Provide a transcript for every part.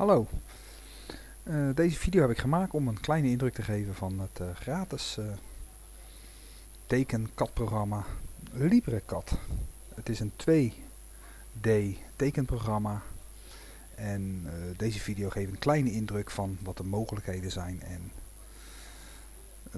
Hallo. Eh, deze video heb ik gemaakt om een kleine indruk te geven van het uh, gratis uh, tekenkatprogramma LibreCat. Het is een 2D tekenprogramma en deze video geeft een kleine indruk van wat de mogelijkheden zijn en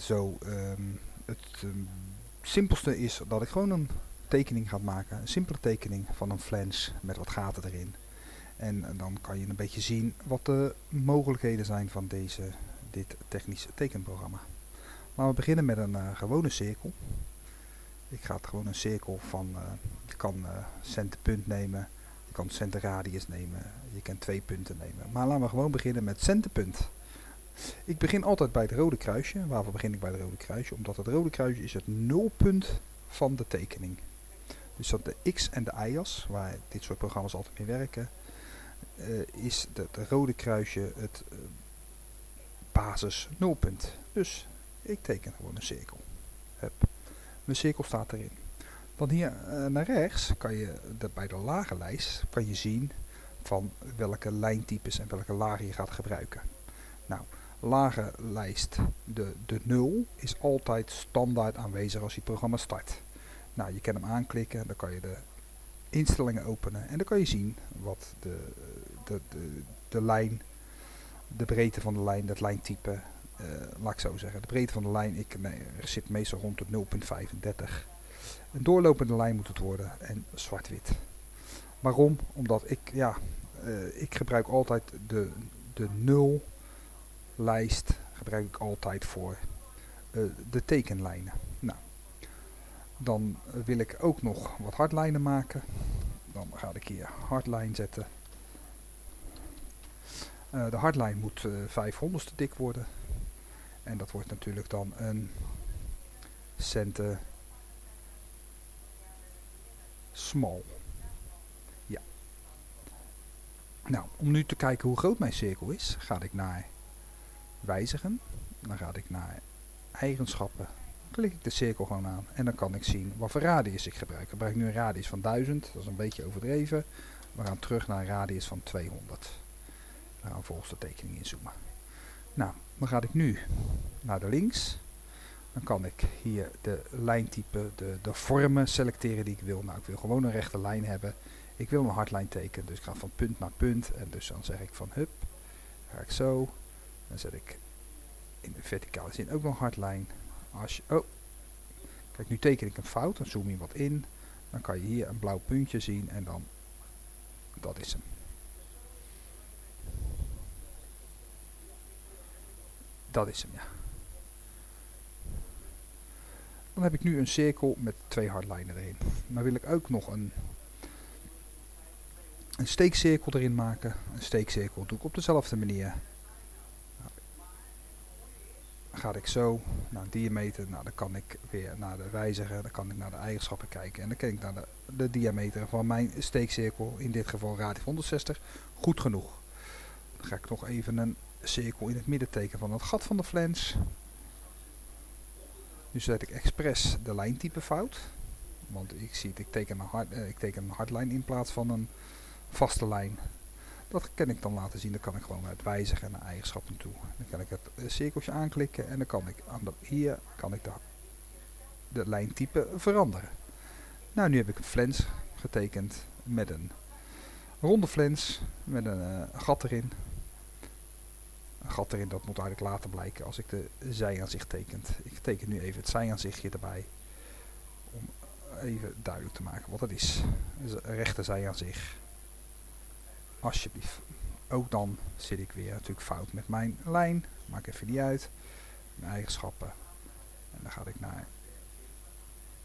zo um, het um, simpelste is dat ik gewoon een tekening ga maken, een simpele tekening van een flens met wat gaten erin. En dan kan je een beetje zien wat de mogelijkheden zijn van deze, dit technische tekenprogramma. Laten we beginnen met een uh, gewone cirkel. Ik ga het gewoon een cirkel van, uh, je kan uh, centenpunt nemen, je kan centenradius nemen, je kan twee punten nemen. Maar laten we gewoon beginnen met centenpunt. Ik begin altijd bij het rode kruisje. Waarvoor begin ik bij het rode kruisje? Omdat het rode kruisje is het nulpunt van de tekening. Dus dat de x en de y-as, waar dit soort programma's altijd mee werken, is het rode kruisje het uh, basis nulpunt. Dus ik teken gewoon een cirkel. Hup. Mijn cirkel staat erin. Dan hier uh, naar rechts kan je de, bij de lage lijst kan je zien van welke lijntypes en welke lagen je gaat gebruiken. Nou, lage lijst, de, de 0 is altijd standaard aanwezig als je programma start. Nou, je kan hem aanklikken, dan kan je de instellingen openen en dan kan je zien wat de, de, de, de lijn, de breedte van de lijn, dat lijntype, uh, laat ik zo zeggen. De breedte van de lijn ik, zit meestal rond de 0.35. Een doorlopende lijn moet het worden en zwart-wit. Waarom? Omdat ik, ja, uh, ik gebruik altijd de, de nul lijst gebruik ik altijd voor uh, de tekenlijnen. Dan wil ik ook nog wat hardlijnen maken. Dan ga ik hier hardlijn zetten. Uh, de hardlijn moet uh, 500 dik worden. En dat wordt natuurlijk dan een centen small. Ja. Nou, om nu te kijken hoe groot mijn cirkel is, ga ik naar wijzigen. Dan ga ik naar eigenschappen. Klik ik de cirkel gewoon aan en dan kan ik zien wat voor radius ik gebruik. Ik gebruik nu een radius van 1000, dat is een beetje overdreven. We gaan terug naar een radius van 200. We gaan volgens de tekening inzoomen. Nou, dan ga ik nu naar de links. Dan kan ik hier de lijntype, de, de vormen selecteren die ik wil. Nou, ik wil gewoon een rechte lijn hebben. Ik wil een hardlijn tekenen, dus ik ga van punt naar punt. En dus dan zeg ik van hup, ga ik zo. Dan zet ik in de verticale zin ook nog hardlijn. Als je, oh, kijk nu teken ik een fout, dan zoom je wat in. Dan kan je hier een blauw puntje zien en dan, dat is hem. Dat is hem, ja. Dan heb ik nu een cirkel met twee hardlijnen erin. Maar wil ik ook nog een, een steekcirkel erin maken. Een steekcirkel doe ik op dezelfde manier. Ga ik zo naar diameter. Nou, dan kan ik weer naar de wijziger. Dan kan ik naar de eigenschappen kijken. En dan kijk ik naar de, de diameter van mijn steekcirkel. In dit geval radius 160. Goed genoeg. Dan ga ik nog even een cirkel in het midden tekenen van het gat van de flens. Nu zet ik expres de lijntype fout. Want ik zie het, ik teken een, hard, eh, ik teken een hardlijn in plaats van een vaste lijn. Dat kan ik dan laten zien. Dan kan ik gewoon uit wijzigen naar eigenschappen toe. Dan kan ik het uh, cirkeltje aanklikken en dan kan ik aan de, hier kan ik de, de lijntype veranderen. Nou, nu heb ik een flens getekend met een ronde flens met een uh, gat erin. Een gat erin, dat moet eigenlijk later blijken als ik de zijaanzicht tekent. Ik teken nu even het zijaanzichtje erbij. Om even duidelijk te maken wat het is. Dus een rechte zijaanzicht. Alsjeblieft. Ook dan zit ik weer natuurlijk fout met mijn lijn. Maak even niet uit. Mijn eigenschappen. En dan ga ik naar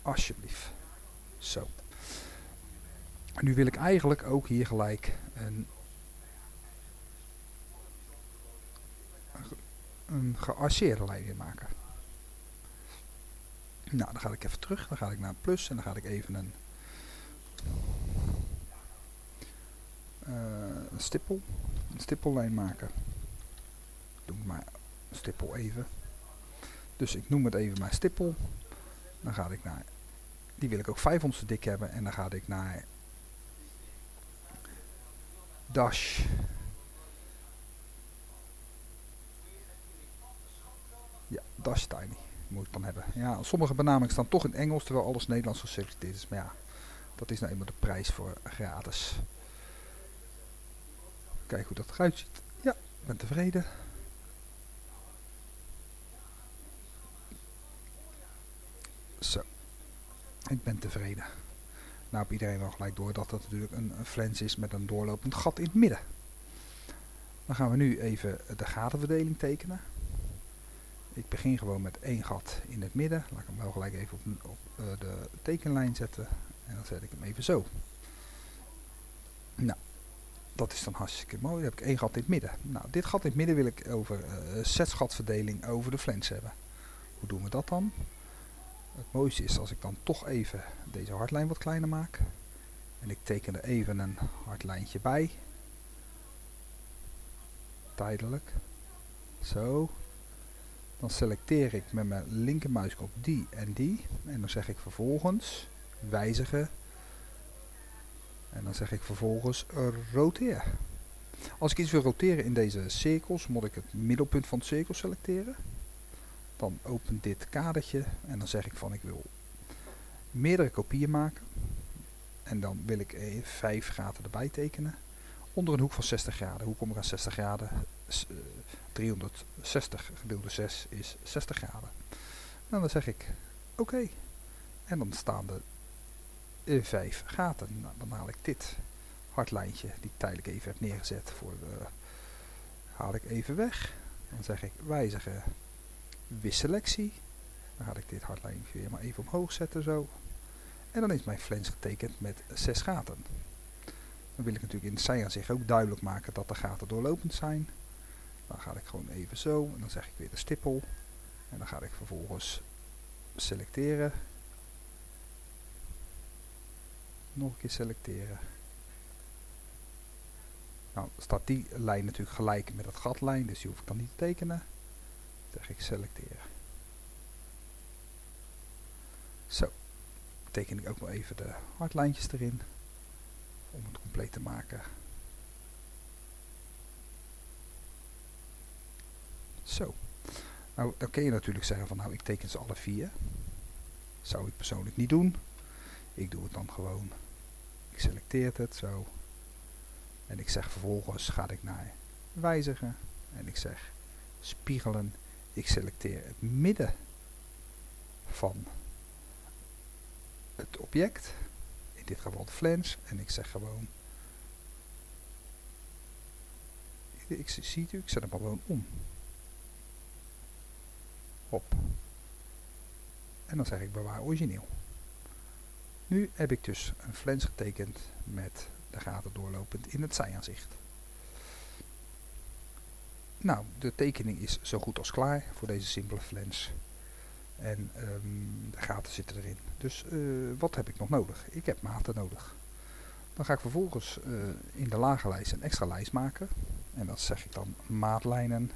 alsjeblieft. Zo. Nu wil ik eigenlijk ook hier gelijk een een lijn in maken. Nou, dan ga ik even terug. Dan ga ik naar plus en dan ga ik even een, stippel, een stippellijn maken. Doe ik maar stippel even. Dus ik noem het even maar stippel. Dan ga ik naar, die wil ik ook 500 dik hebben. En dan ga ik naar dash Ja, dash tiny moet ik dan hebben. Ja, sommige benamingen staan toch in Engels, terwijl alles Nederlands geselecteerd is. Maar ja, dat is nou eenmaal de prijs voor gratis. Kijk hoe dat eruit ziet. Ja, ik ben tevreden. Zo. Ik ben tevreden. Nou heb iedereen wel gelijk door dat dat natuurlijk een, een flens is met een doorlopend gat in het midden. Dan gaan we nu even de gatenverdeling tekenen. Ik begin gewoon met één gat in het midden. Laat ik hem wel gelijk even op, op uh, de tekenlijn zetten. En dan zet ik hem even zo. Nou, dat is dan hartstikke mooi. Dan heb ik één gat in het midden. Nou, dit gat in het midden wil ik over uh, gatverdeling over de flens hebben. Hoe doen we dat dan? Het mooiste is als ik dan toch even deze hardlijn wat kleiner maak. En ik teken er even een hard lijntje bij. Tijdelijk. Zo. Dan selecteer ik met mijn linkermuisknop die en die. En dan zeg ik vervolgens wijzigen. En dan zeg ik vervolgens roteer. Als ik iets wil roteren in deze cirkels, moet ik het middelpunt van de cirkel selecteren. Dan opent dit kadertje en dan zeg ik van ik wil meerdere kopieën maken. En dan wil ik even vijf gaten erbij tekenen. Onder een hoek van 60 graden. Hoe kom ik aan 60 graden? 360 gedeeld door 6 is 60 graden. En dan zeg ik oké. En dan staan er 5 gaten. Dan haal ik dit hardlijntje die ik tijdelijk even heb neergezet. Voor de, haal ik even weg. Dan zeg ik wijzigen wisselectie. Dan ga ik dit hardlijntje weer maar even omhoog zetten zo. En dan is mijn flens getekend met 6 gaten. Dan wil ik natuurlijk in het zijaanzicht ook duidelijk maken dat de gaten doorlopend zijn. Dan ga ik gewoon even zo en dan zeg ik weer de stippel. En dan ga ik vervolgens selecteren. Nog een keer selecteren. Nou staat die lijn natuurlijk gelijk met het gatlijn, dus die hoef ik dan niet te tekenen. Dan zeg ik selecteren. Zo, teken ik ook nog even de hardlijntjes erin om het compleet te maken. Zo. Nou, dan kun je natuurlijk zeggen van nou, ik teken ze alle vier. Zou ik persoonlijk niet doen. Ik doe het dan gewoon. Ik selecteer het zo. En ik zeg vervolgens ga ik naar wijzigen. En ik zeg spiegelen. Ik selecteer het midden van het object. In dit geval de flens. En ik zeg gewoon ik zie het, ik zet hem gewoon om op. En dan zeg ik bewaar origineel. Nu heb ik dus een flens getekend met de gaten doorlopend in het zijaanzicht. Nou, de tekening is zo goed als klaar voor deze simpele flens. En um, de gaten zitten erin. Dus uh, wat heb ik nog nodig? Ik heb maten nodig. Dan ga ik vervolgens uh, in de lage lijst een extra lijst maken. En dat zeg ik dan maatlijnen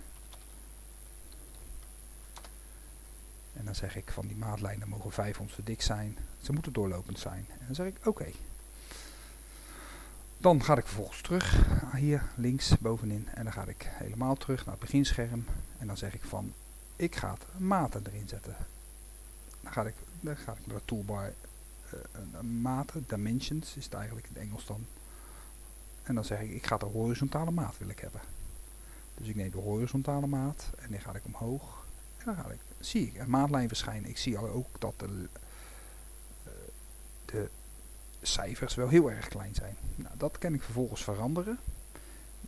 En dan zeg ik van die maatlijnen mogen 500 dik zijn. Ze moeten doorlopend zijn. En dan zeg ik oké. Dan ga ik vervolgens terug, hier links bovenin. En dan ga ik helemaal terug naar het beginscherm. En dan zeg ik van, ik ga maten erin zetten. Dan ga ik, dan ga ik naar de toolbar uh, maten, dimensions is het eigenlijk in het Engels dan. En dan zeg ik, ik ga de horizontale maat wil ik hebben. Dus ik neem de horizontale maat en die ga ik omhoog dan ga ik, zie ik een maatlijn verschijnen. Ik zie ook dat de, eh, de cijfers wel heel erg klein zijn. Nou, dat kan ik vervolgens veranderen.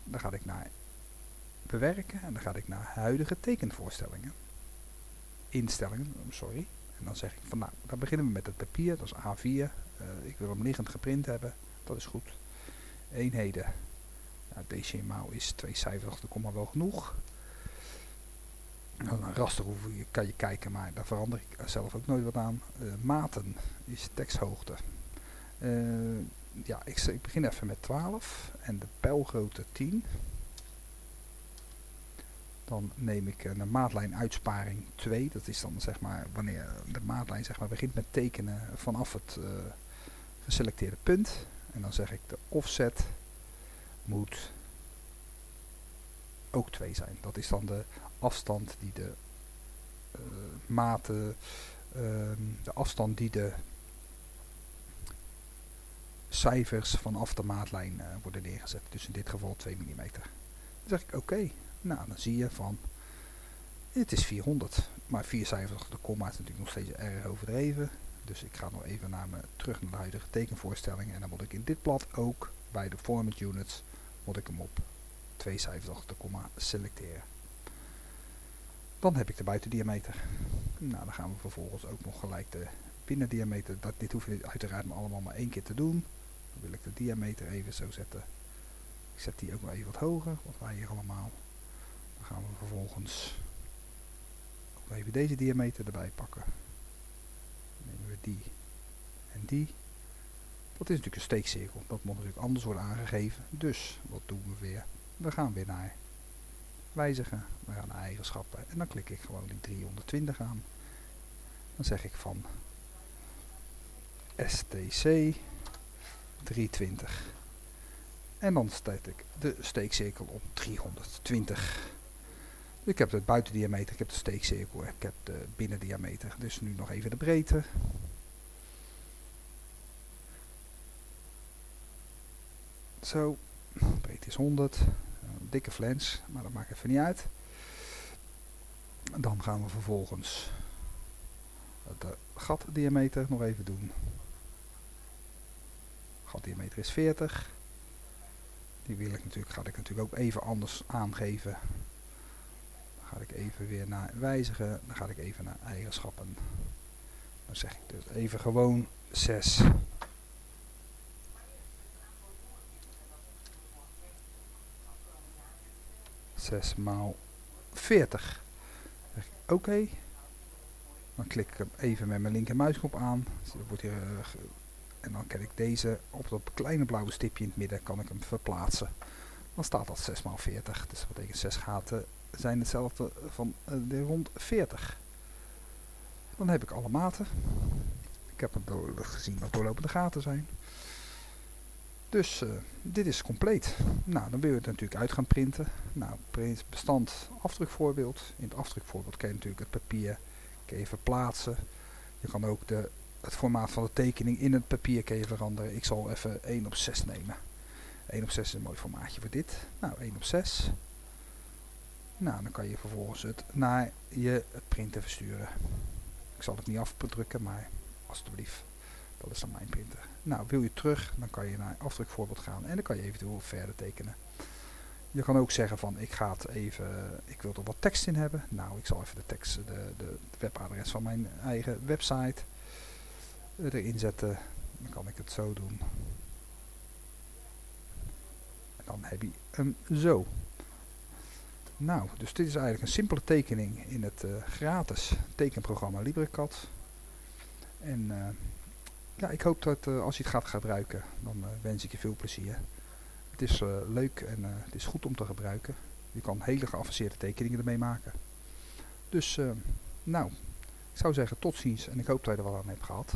Dan ga ik naar bewerken en dan ga ik naar huidige tekenvoorstellingen. Instellingen, oh, sorry. En dan zeg ik van nou, dan beginnen we met het papier, dat is A4. Uh, eh, ik wil hem liggend geprint hebben, dat is goed. Eenheden, nou, decimaal is twee cijfers achter komma wel genoeg. Nou, een raster je, kan je kijken, maar daar verander ik zelf ook nooit wat aan. Uh, maten is teksthoogte. Uh, ja, ik, ik, begin even met 12 en de pijlgrootte 10. Dan neem ik een maatlijn uitsparing 2. Dat is dan zeg maar wanneer de maatlijn zeg maar begint met tekenen vanaf het geselecteerde punt. En dan zeg ik de offset moet ook 2 zijn. Dat is dan de afstand die de maten, ehm, de afstand die de cijfers vanaf de maatlijn worden neergezet. Dus in dit geval 2 mm. Dan zeg ik oké. Nou, dan zie je van het is 400. Maar 74 de komma is natuurlijk nog steeds erg overdreven. Dus ik ga nog even naar me terug naar de huidige tekenvoorstelling. En dan moet ik in dit blad ook bij de format units moet ik hem op 72 de komma selecteren. Dan heb ik de buitendiameter. Nou, dan gaan we vervolgens ook nog gelijk de binnendiameter. Dat, dit hoef je uiteraard maar allemaal maar één keer te doen. Dan wil ik de diameter even zo zetten. Ik zet die ook nog even wat hoger, wat wij hier allemaal. Dan gaan we vervolgens even deze diameter erbij pakken. Dan nemen we die en die. Dat is natuurlijk een steekcirkel. Dat moet natuurlijk anders worden aangegeven. Dus wat doen we weer? We gaan weer naar wijzigen. We gaan eigenschappen. En dan klik ik gewoon die 320 aan. Dan zeg ik van STC 320. En dan zet ik de steekcirkel op 320. Ik heb het buitendiameter, ik heb de steekcirkel, ik heb de binnendiameter. Dus nu nog even de breedte. Zo, breedte is 100. Dikke flens, maar dat maakt even niet uit. Dan gaan we vervolgens de gatdiameter nog even doen. Gatdiameter is 40. Die wil ik natuurlijk, ga ik natuurlijk ook even anders aangeven ga ik even weer naar wijzigen. Dan ga ik even naar eigenschappen. Dan zeg ik dus even gewoon 6. Zes maal 40. Oké. Dan klik ik hem even met mijn linker muisknop aan. wordt hier, uh, en dan kan ik deze op dat kleine blauwe stipje in het midden kan ik hem verplaatsen. Dan staat dat 6 x 40. Dus dat betekent 6 gaten zijn hetzelfde van uh, de rond 40. Dan heb ik alle maten. Ik heb gezien wat doorlopende gaten zijn. Dus uh, dit is compleet. Nou, dan wil je het natuurlijk uit gaan printen. Nou, print bestand afdrukvoorbeeld. In het afdrukvoorbeeld kan je natuurlijk het papier kan je verplaatsen. Je kan ook de, het formaat van de tekening in het papier veranderen. Ik zal even 1 op 6 nemen. 1 op 6 is een mooi formaatje voor dit. Nou, 1 op 6. Nou, dan kan je vervolgens het naar je printer versturen. Ik zal het niet afdrukken, maar alsjeblieft, dat is dan mijn printer. Nou, wil je terug, dan kan je naar afdrukvoorbeeld gaan en dan kan je eventueel verder tekenen. Je kan ook zeggen van ik ga het even, ik wil er wat tekst in hebben. Nou, ik zal even de tekst, de, de webadres van mijn eigen website erin zetten. Dan kan ik het zo doen. En dan heb je hem zo. Nou, dus dit is eigenlijk een simpele tekening in het uh, gratis tekenprogramma LibreCAD. En uh, ja, ik hoop dat uh, als je het gaat gebruiken, dan wens ik je veel plezier. Het is leuk en het is goed om te gebruiken. Je kan hele geavanceerde tekeningen ermee maken. Dus, nou, ik zou zeggen tot ziens en ik hoop dat je er wel aan hebt gehad.